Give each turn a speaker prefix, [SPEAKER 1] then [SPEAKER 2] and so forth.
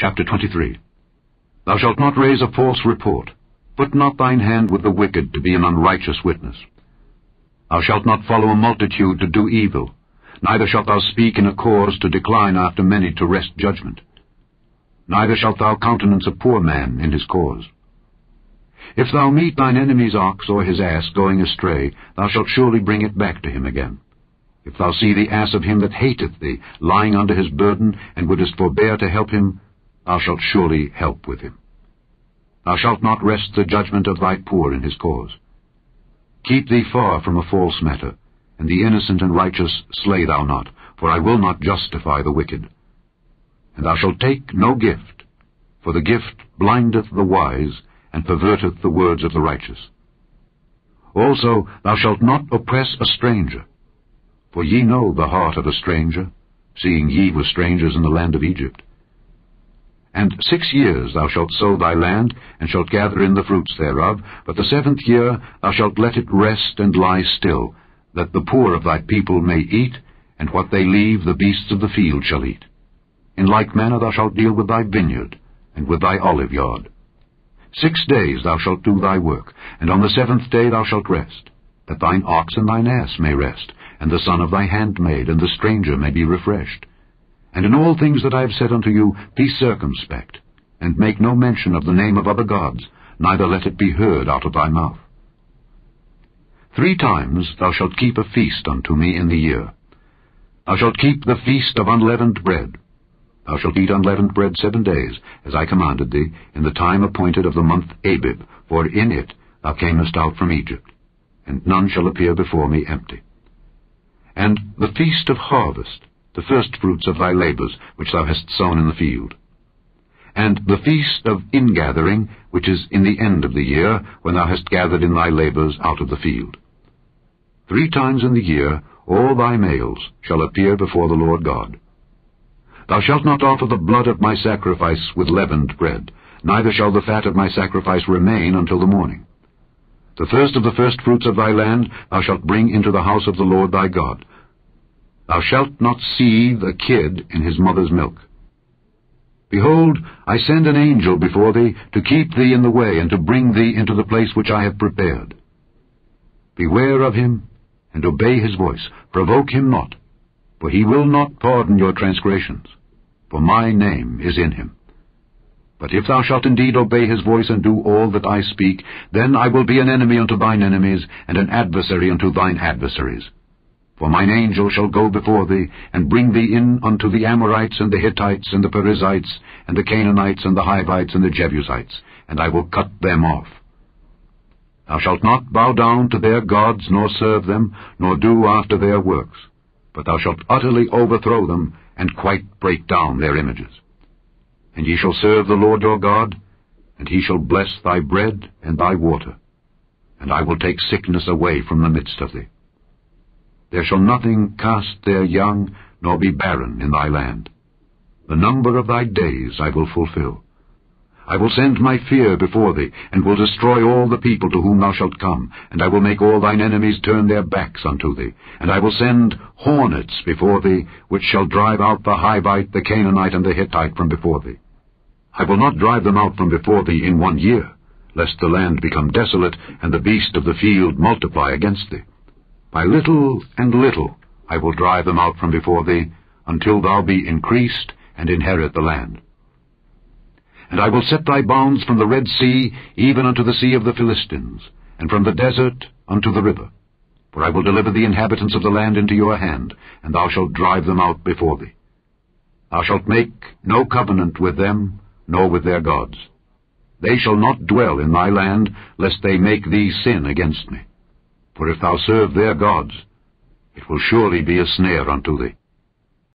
[SPEAKER 1] Chapter 23 Thou shalt not raise a false report. Put not thine hand with the wicked to be an unrighteous witness. Thou shalt not follow a multitude to do evil, neither shalt thou speak in a cause to decline after many to wrest judgment. Neither shalt thou countenance a poor man in his cause. If thou meet thine enemy's ox or his ass going astray, thou shalt surely bring it back to him again. If thou see the ass of him that hateth thee lying under his burden, and wouldest forbear to help him, thou shalt surely help with him. Thou shalt not wrest the judgment of thy poor in his cause. Keep thee far from a false matter, and the innocent and righteous slay thou not, for I will not justify the wicked. And thou shalt take no gift, for the gift blindeth the wise, and perverteth the words of the righteous. Also thou shalt not oppress a stranger, for ye know the heart of a stranger, seeing ye were strangers in the land of Egypt. And six years thou shalt sow thy land, and shalt gather in the fruits thereof, but the seventh year thou shalt let it rest and lie still, that the poor of thy people may eat, and what they leave the beasts of the field shall eat. In like manner thou shalt deal with thy vineyard, and with thy olive yard. Six days thou shalt do thy work, and on the seventh day thou shalt rest, that thine ox and thine ass may rest, and the son of thy handmaid and the stranger may be refreshed. And in all things that I have said unto you, be circumspect, and make no mention of the name of other gods, neither let it be heard out of thy mouth. Three times thou shalt keep a feast unto me in the year. Thou shalt keep the feast of unleavened bread. Thou shalt eat unleavened bread seven days, as I commanded thee, in the time appointed of the month Abib, for in it thou camest out from Egypt, and none shall appear before me empty. And the feast of harvest, the firstfruits of thy labours, which thou hast sown in the field. And the feast of ingathering, which is in the end of the year, when thou hast gathered in thy labours out of the field. Three times in the year all thy males shall appear before the Lord God. Thou shalt not offer the blood of my sacrifice with leavened bread, neither shall the fat of my sacrifice remain until the morning. The first of the firstfruits of thy land thou shalt bring into the house of the Lord thy God. Thou shalt not seethe a kid in his mother's milk. Behold, I send an angel before thee to keep thee in the way, and to bring thee into the place which I have prepared. Beware of him, and obey his voice. Provoke him not, for he will not pardon your transgressions, for my name is in him. But if thou shalt indeed obey his voice and do all that I speak, then I will be an enemy unto thine enemies, and an adversary unto thine adversaries. For mine angel shall go before thee, and bring thee in unto the Amorites, and the Hittites, and the Perizzites, and the Canaanites, and the Hivites, and the Jebusites, and I will cut them off. Thou shalt not bow down to their gods, nor serve them, nor do after their works, but thou shalt utterly overthrow them, and quite break down their images. And ye shall serve the Lord your God, and he shall bless thy bread and thy water, and I will take sickness away from the midst of thee. There shall nothing cast their young, nor be barren in thy land. The number of thy days I will fulfill. I will send my fear before thee, and will destroy all the people to whom thou shalt come, and I will make all thine enemies turn their backs unto thee. And I will send hornets before thee, which shall drive out the Hivite, the Canaanite, and the Hittite from before thee. I will not drive them out from before thee in one year, lest the land become desolate, and the beast of the field multiply against thee. By little and little I will drive them out from before thee, until thou be increased and inherit the land. And I will set thy bounds from the Red Sea even unto the sea of the Philistines, and from the desert unto the river. For I will deliver the inhabitants of the land into your hand, and thou shalt drive them out before thee. Thou shalt make no covenant with them, nor with their gods. They shall not dwell in thy land, lest they make thee sin against me. For if thou serve their gods, it will surely be a snare unto thee.